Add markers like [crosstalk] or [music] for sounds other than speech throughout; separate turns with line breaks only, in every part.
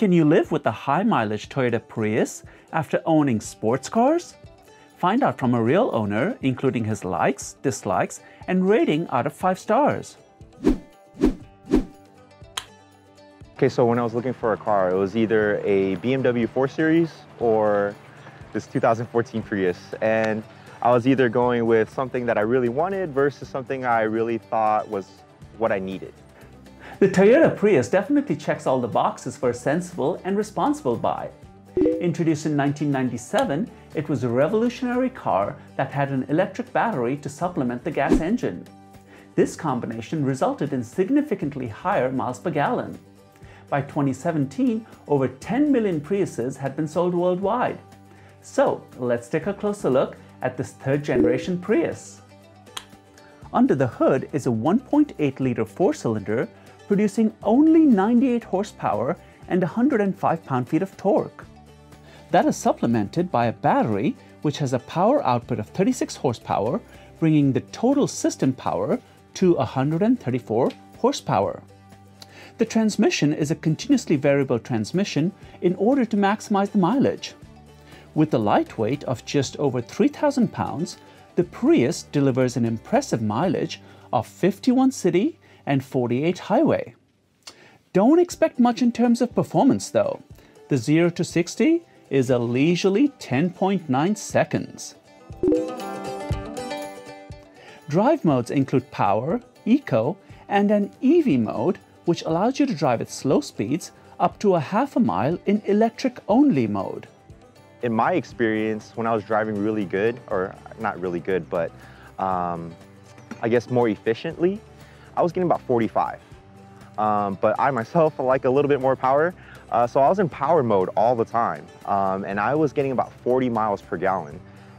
Can you live with the high mileage Toyota Prius after owning sports cars? Find out from a real owner, including his likes, dislikes, and rating out of 5 stars.
Okay, so when I was looking for a car, it was either a BMW 4 Series or this 2014 Prius. And I was either going with something that I really wanted versus something I really thought was what I needed.
The Toyota Prius definitely checks all the boxes for a sensible and responsible buy. Introduced in 1997, it was a revolutionary car that had an electric battery to supplement the gas engine. This combination resulted in significantly higher miles per gallon. By 2017, over 10 million Priuses had been sold worldwide. So let's take a closer look at this third generation Prius. Under the hood is a 1.8 liter four cylinder producing only 98 horsepower and 105 pound-feet of torque. That is supplemented by a battery which has a power output of 36 horsepower, bringing the total system power to 134 horsepower. The transmission is a continuously variable transmission in order to maximize the mileage. With a lightweight of just over 3,000 pounds, the Prius delivers an impressive mileage of 51 city and 48 highway. Don't expect much in terms of performance though. The 0 to 60 is a leisurely 10.9 seconds. Drive modes include Power, Eco, and an EV mode which allows you to drive at slow speeds up to a half a mile in electric-only mode.
In my experience, when I was driving really good, or not really good, but um, I guess more efficiently, I was getting about 45. Um, but I myself like a little bit more power. Uh, so I was in power mode all the time. Um, and I was getting about 40 miles per gallon.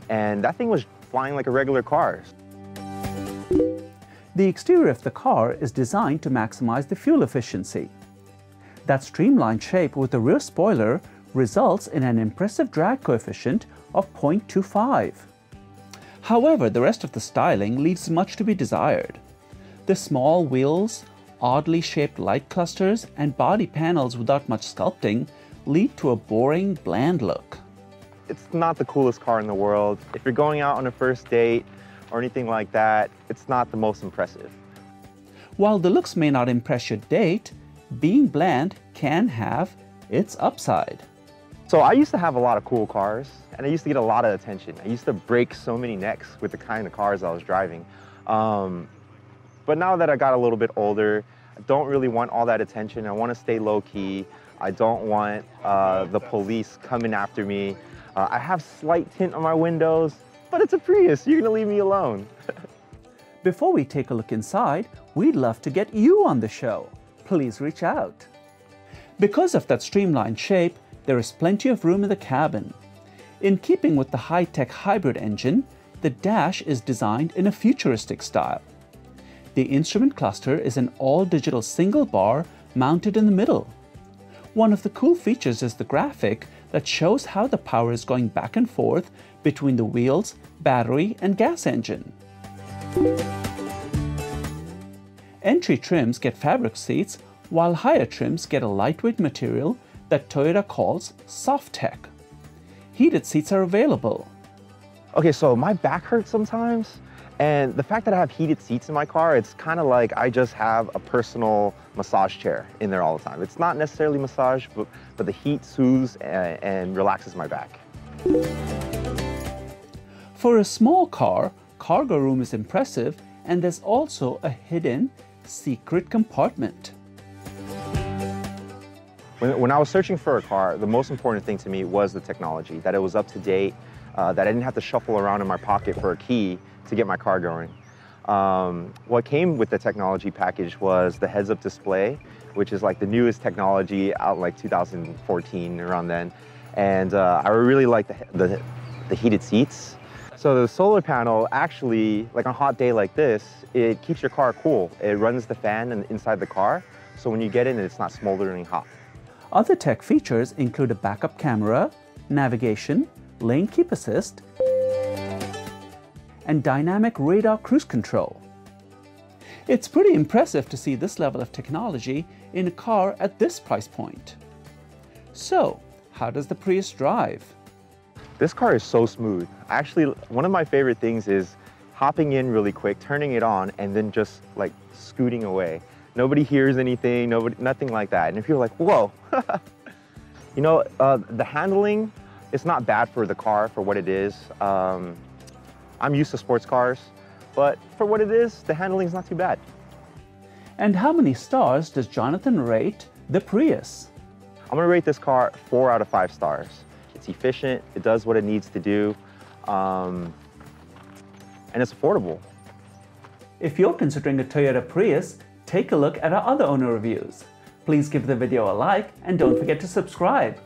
And that thing was flying like a regular car.
The exterior of the car is designed to maximize the fuel efficiency. That streamlined shape with the rear spoiler results in an impressive drag coefficient of 0.25. However, the rest of the styling leaves much to be desired. The small wheels, oddly shaped light clusters, and body panels without much sculpting lead to a boring, bland look.
It's not the coolest car in the world. If you're going out on a first date or anything like that, it's not the most impressive.
While the looks may not impress your date, being bland can have its upside.
So I used to have a lot of cool cars and I used to get a lot of attention. I used to break so many necks with the kind of cars I was driving. Um, but now that I got a little bit older, I don't really want all that attention. I want to stay low key. I don't want uh, the police coming after me. Uh, I have slight tint on my windows, but it's a Prius. You're gonna leave me alone. [laughs]
Before we take a look inside, we'd love to get you on the show. Please reach out. Because of that streamlined shape, there is plenty of room in the cabin. In keeping with the high-tech hybrid engine, the dash is designed in a futuristic style. The instrument cluster is an all-digital single bar mounted in the middle. One of the cool features is the graphic that shows how the power is going back and forth between the wheels, battery, and gas engine. Entry trims get fabric seats, while higher trims get a lightweight material that Toyota calls SofTex. Heated seats are available.
Okay, so my back hurts sometimes, and the fact that I have heated seats in my car, it's kind of like I just have a personal massage chair in there all the time. It's not necessarily massage, but, but the heat soothes and, and relaxes my back.
For a small car, cargo room is impressive and there's also a hidden secret compartment.
When, when I was searching for a car, the most important thing to me was the technology, that it was up to date, uh, that I didn't have to shuffle around in my pocket for a key to get my car going. Um, what came with the technology package was the heads-up display, which is like the newest technology out like 2014, around then. And uh, I really like the, the, the heated seats. So the solar panel actually, like on a hot day like this, it keeps your car cool. It runs the fan inside the car, so when you get in, it's not smoldering hot.
Other tech features include a backup camera, navigation, lane keep assist, and dynamic radar cruise control. It's pretty impressive to see this level of technology in a car at this price point. So, how does the Prius drive?
This car is so smooth. Actually, one of my favorite things is hopping in really quick, turning it on, and then just like scooting away. Nobody hears anything, nobody, nothing like that. And if you're like, whoa, [laughs] you know, uh, the handling, it's not bad for the car for what it is. Um, I'm used to sports cars, but for what it is, the handling is not too bad.
And how many stars does Jonathan rate the Prius?
I'm gonna rate this car four out of five stars. It's efficient, it does what it needs to do, um, and it's affordable.
If you're considering a Toyota Prius, take a look at our other owner reviews. Please give the video a like and don't forget to subscribe.